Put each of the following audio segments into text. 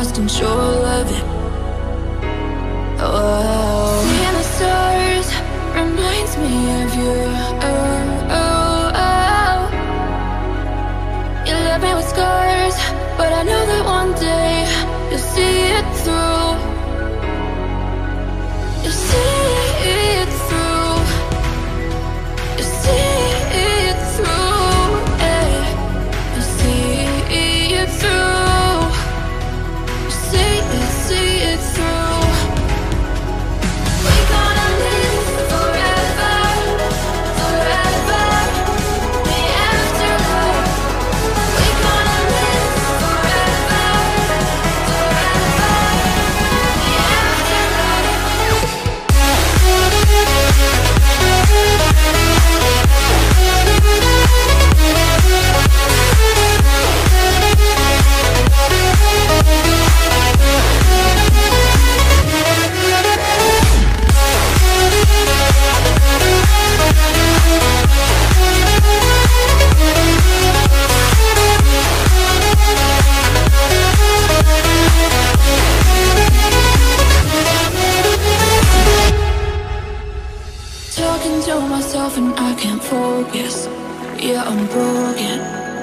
lost control focus. Yeah, I'm broken.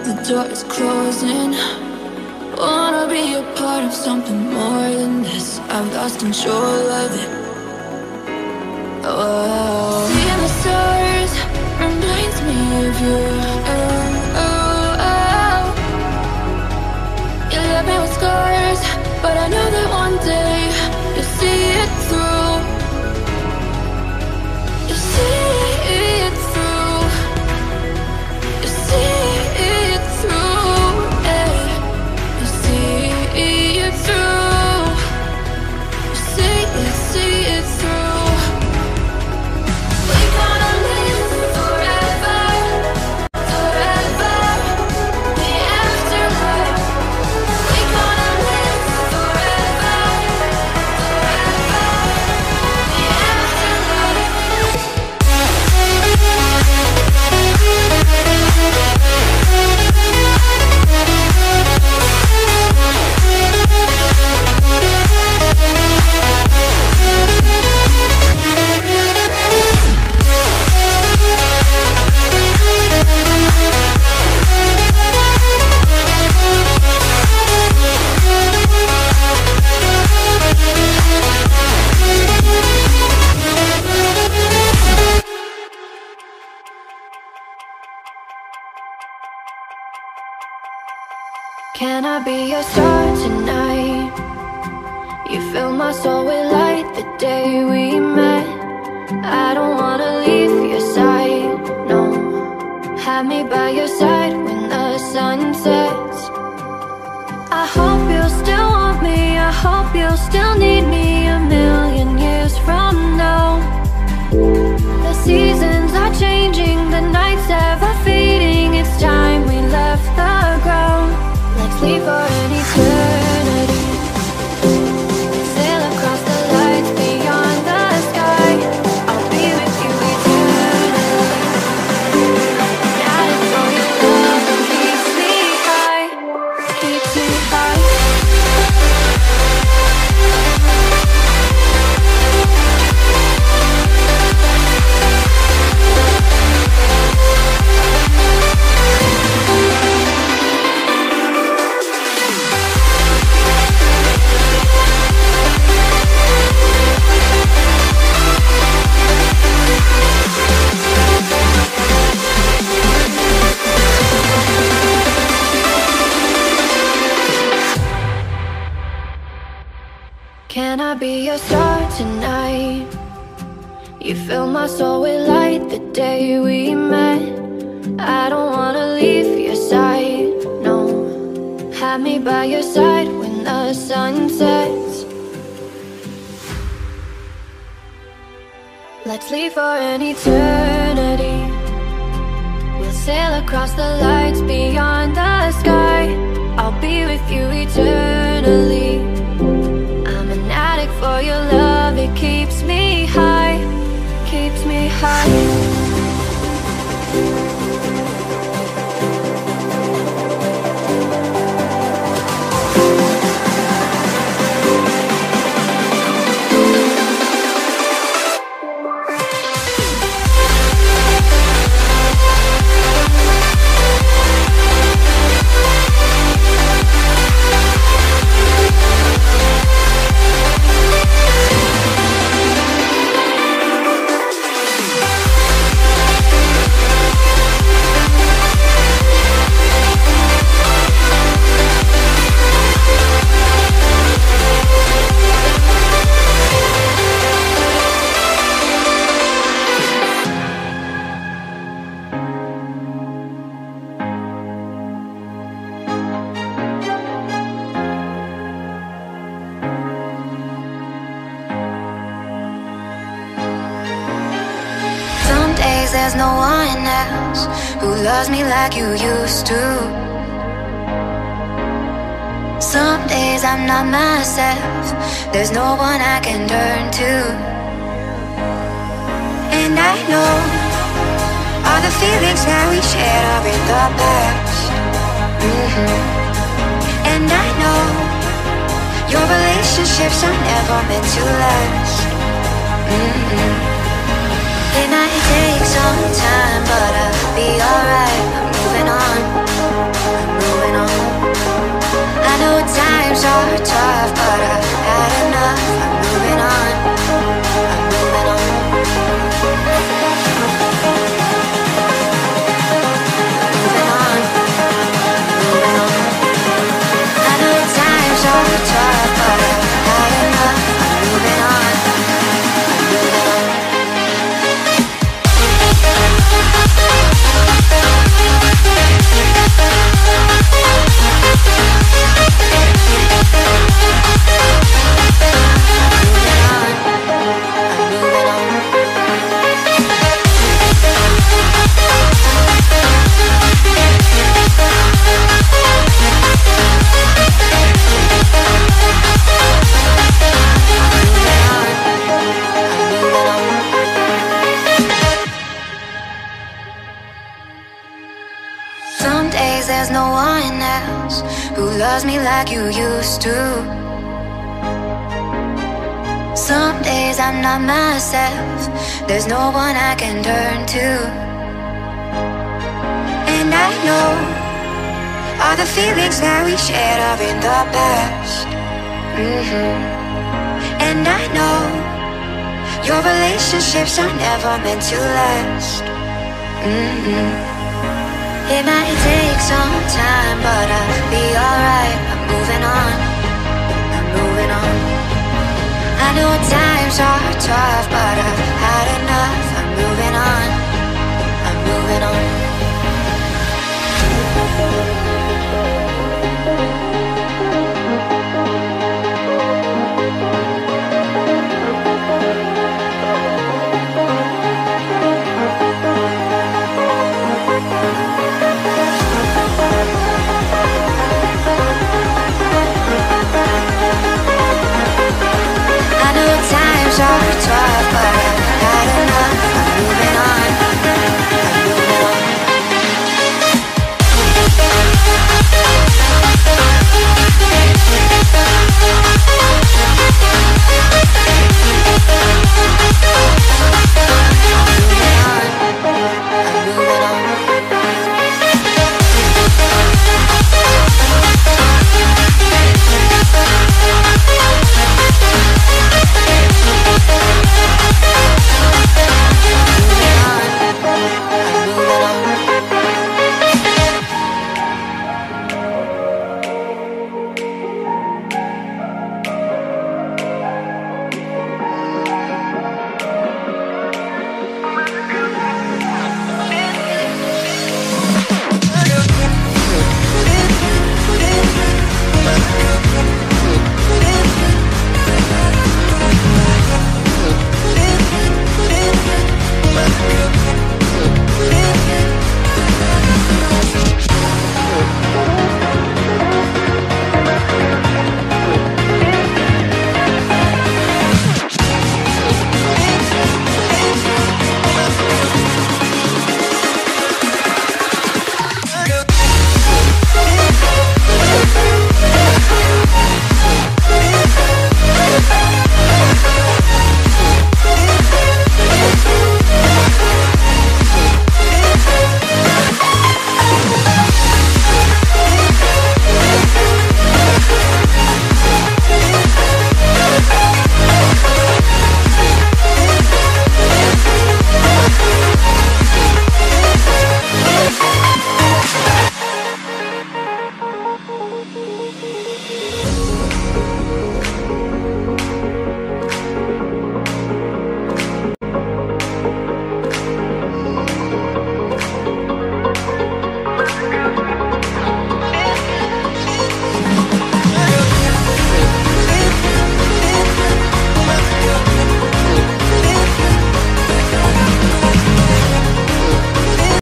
The door is closing. Wanna be a part of something more than this. I've lost control of it. Oh, seeing the stars reminds me of you. Oh, oh, oh. You left me with scars, but I know that one Can I be your star tonight? You fill my soul with light the day we met. I don't wanna leave your side, no. Have me by your side when the sun sets. I hope you'll still want me. I hope you'll still need me Let's leave Have me by your side when the sun sets. Let's leave for an eternity. We'll sail across the lights beyond the sky. I'll be with you eternally. I'm an addict for your love, it keeps me high, keeps me high. Loves me like you used to. Some days I'm not myself, there's no one I can turn to. And I know all the feelings that we shared are in the past. Mm-hmm. And I know your relationships are never meant to last. Mm-hmm. It might take some time, but I'll be alright. I'm moving on, moving on. I know times are tough, but I've had enough. Like you used to. Some days I'm not myself, there's no one I can turn to. And I know all the feelings that we shared are in the past. hmm And I know your relationships are never meant to last. hmm it might take some time, but I'll be alright. I'm moving on. I'm moving on. I know times are tough, but I've had enough. I'm moving.